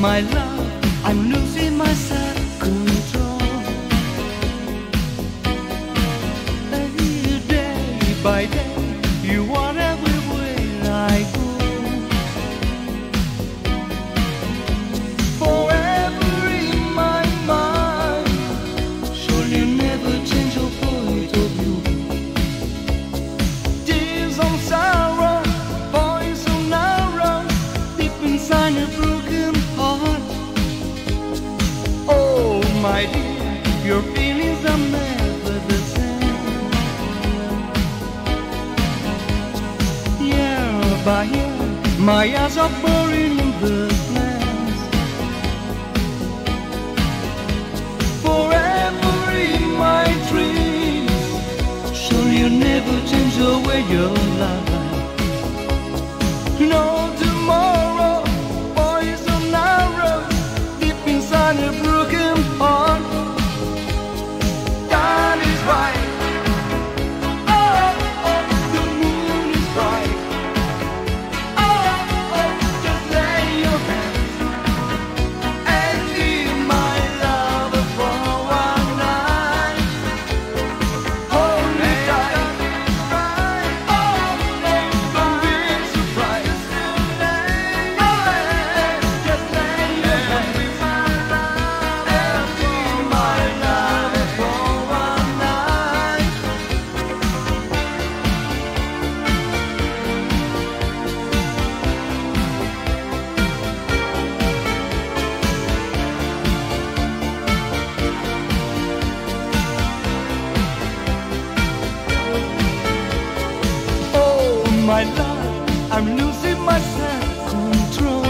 my love, I'm losing my self-control. Day by day, you are everywhere I go. Forever in my mind, surely never change your point of view. Tears of sorrow, voice of narrow, deep inside a broken your feelings are never the same. Year by year, my eyes are burning in the flames. Forever in my dreams, sure you never change the way you my love, I'm losing my self-control.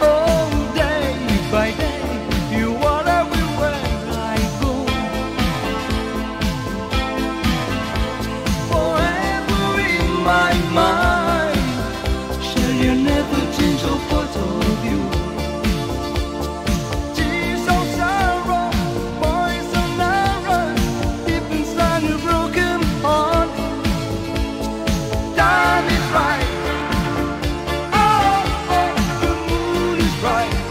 Oh, day by day, you are everywhere I go. Forever in my mind. right.